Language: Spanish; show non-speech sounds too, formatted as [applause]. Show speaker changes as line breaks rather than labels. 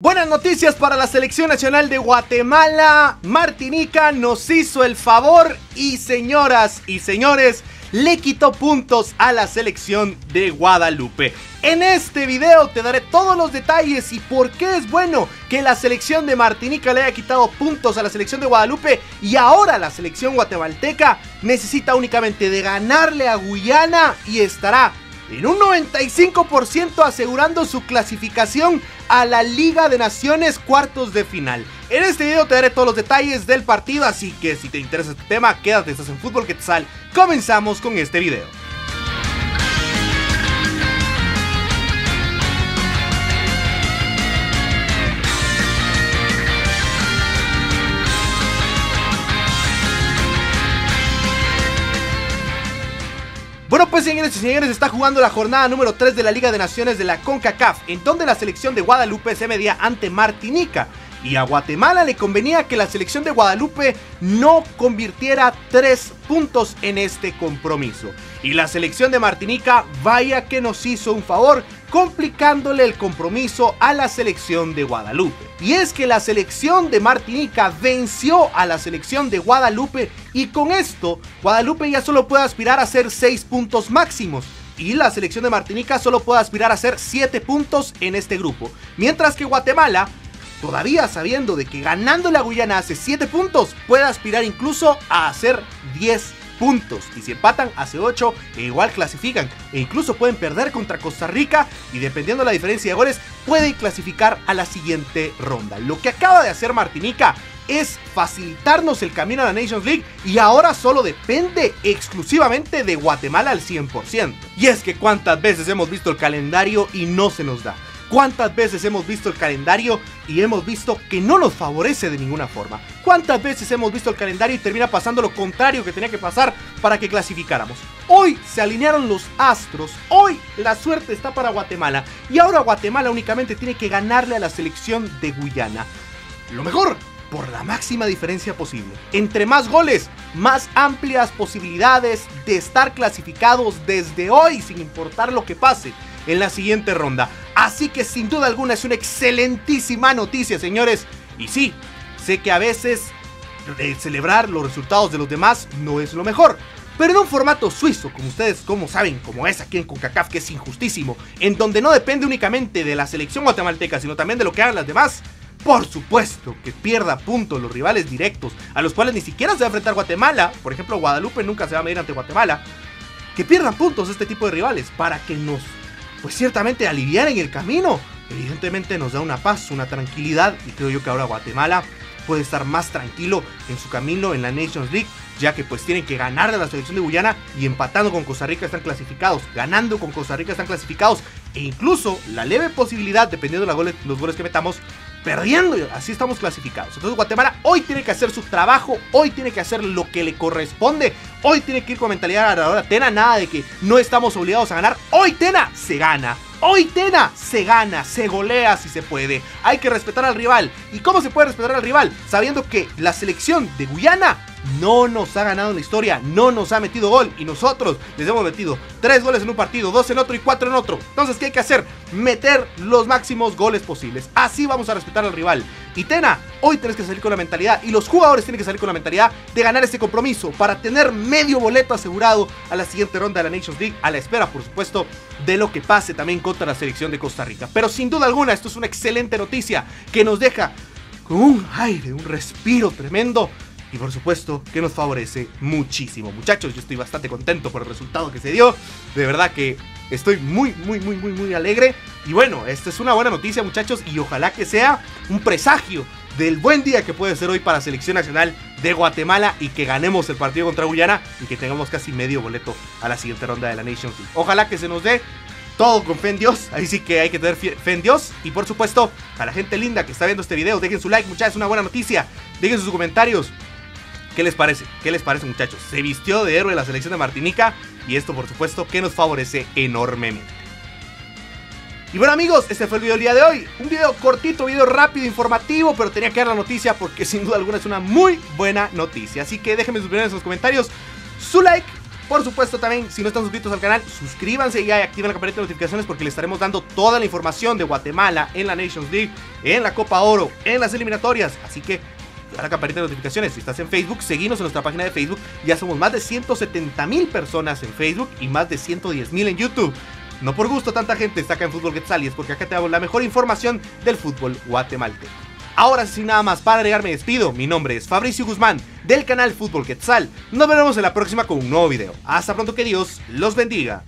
Buenas noticias para la selección nacional de Guatemala. Martinica nos hizo el favor y señoras y señores, le quitó puntos a la selección de Guadalupe. En este video te daré todos los detalles y por qué es bueno que la selección de Martinica le haya quitado puntos a la selección de Guadalupe y ahora la selección guatemalteca necesita únicamente de ganarle a Guyana y estará en un 95% asegurando su clasificación a la Liga de Naciones cuartos de final. En este video te daré todos los detalles del partido, así que si te interesa este tema, quédate, estás en Fútbol Quetzal. Comenzamos con este video. Pues señores y señores está jugando la jornada número 3 de la Liga de Naciones de la CONCACAF En donde la selección de Guadalupe se medía ante Martinica y a Guatemala le convenía que la selección de Guadalupe no convirtiera tres puntos en este compromiso. Y la selección de Martinica, vaya que nos hizo un favor, complicándole el compromiso a la selección de Guadalupe. Y es que la selección de Martinica venció a la selección de Guadalupe y con esto Guadalupe ya solo puede aspirar a hacer 6 puntos máximos y la selección de Martinica solo puede aspirar a hacer 7 puntos en este grupo. Mientras que Guatemala todavía sabiendo de que ganando la Guyana hace 7 puntos, puede aspirar incluso a hacer 10 puntos. Y si empatan, hace 8 e igual clasifican. E incluso pueden perder contra Costa Rica y dependiendo de la diferencia de goles, pueden clasificar a la siguiente ronda. Lo que acaba de hacer Martinica es facilitarnos el camino a la Nations League y ahora solo depende exclusivamente de Guatemala al 100%. Y es que cuántas veces hemos visto el calendario y no se nos da. ¿Cuántas veces hemos visto el calendario y hemos visto que no nos favorece de ninguna forma? ¿Cuántas veces hemos visto el calendario y termina pasando lo contrario que tenía que pasar para que clasificáramos? Hoy se alinearon los astros, hoy la suerte está para Guatemala y ahora Guatemala únicamente tiene que ganarle a la selección de Guyana. Lo mejor, por la máxima diferencia posible. Entre más goles, más amplias posibilidades de estar clasificados desde hoy sin importar lo que pase en la siguiente ronda. Así que sin duda alguna es una excelentísima noticia, señores. Y sí, sé que a veces celebrar los resultados de los demás no es lo mejor. Pero en un formato suizo, como ustedes como saben, como es aquí en CONCACAF, que es injustísimo, en donde no depende únicamente de la selección guatemalteca, sino también de lo que hagan las demás, por supuesto que pierda puntos los rivales directos, a los cuales ni siquiera se va a enfrentar Guatemala, por ejemplo Guadalupe nunca se va a medir ante Guatemala, que pierdan puntos este tipo de rivales para que nos pues ciertamente aliviar en el camino. Evidentemente nos da una paz, una tranquilidad y creo yo que ahora Guatemala puede estar más tranquilo en su camino en la Nations League, ya que pues tienen que ganar de la selección de Guyana y empatando con Costa Rica están clasificados, ganando con Costa Rica están clasificados e incluso la leve posibilidad, dependiendo de los goles que metamos, perdiendo, así estamos clasificados. Entonces Guatemala hoy tiene que hacer su trabajo, hoy tiene que hacer lo que le corresponde, hoy tiene que ir con mentalidad ganadora. Tena, nada de que no estamos obligados a ganar, hoy Tena se gana. Hoy Tena se gana, se golea si se puede. Hay que respetar al rival. ¿Y cómo se puede respetar al rival? Sabiendo que la selección de Guyana no nos ha ganado en la historia, no nos ha metido gol y nosotros les hemos metido 3 goles en un partido, 2 en otro y 4 en otro. Entonces, ¿qué hay que hacer? Meter los máximos goles posibles. Así vamos a respetar al rival. Y Tena, hoy tienes que salir con la mentalidad y los jugadores tienen que salir con la mentalidad de ganar este compromiso para tener medio boleto asegurado a la siguiente ronda de la Nations League, a la espera, por supuesto, de lo que pase también contra la selección de Costa Rica. Pero sin duda alguna, esto es una excelente noticia que nos deja con un aire, un respiro tremendo y por supuesto que nos favorece muchísimo. Muchachos, yo estoy bastante contento por el resultado que se dio. De verdad que estoy muy, muy, muy, muy, muy alegre. Y bueno, esta es una buena noticia muchachos y ojalá que sea un presagio del buen día que puede ser hoy para selección nacional de Guatemala y que ganemos el partido contra Guyana y que tengamos casi medio boleto a la siguiente ronda de la Nations League. Ojalá que se nos dé todo con fe en Dios. Ahí sí que hay que tener fe en Dios. Y por supuesto, a la gente linda que está viendo este video, dejen su like, muchachos, es una buena noticia. Dejen sus comentarios. ¿Qué les parece? ¿Qué les parece muchachos? Se vistió de héroe la selección de Martinica y esto por supuesto que nos favorece enormemente. Y bueno amigos, este fue el video del día de hoy. Un video cortito, video rápido, informativo, pero tenía que dar la noticia porque [laughs] sin duda alguna es una muy buena noticia. Así que déjenme sus opiniones en los comentarios, su like Por supuesto también, si no están suscritos al canal, suscríbanse y activen la campanita de notificaciones porque les estaremos dando toda la información de Guatemala en la Nations League, en la Copa Oro, en las eliminatorias. Así que a la campanita de notificaciones. Si estás en Facebook, seguimos en nuestra página de Facebook. Ya somos más de 170 mil personas en Facebook y más de 110 mil en YouTube. No por gusto tanta gente está acá en Fútbol Quetzal y es porque acá te damos la mejor información del fútbol guatemalteco. Ahora sin nada más para agregar me despido. Mi nombre es Fabricio Guzmán del canal Fútbol Quetzal. Nos veremos en la próxima con un nuevo video. Hasta pronto que Dios los bendiga.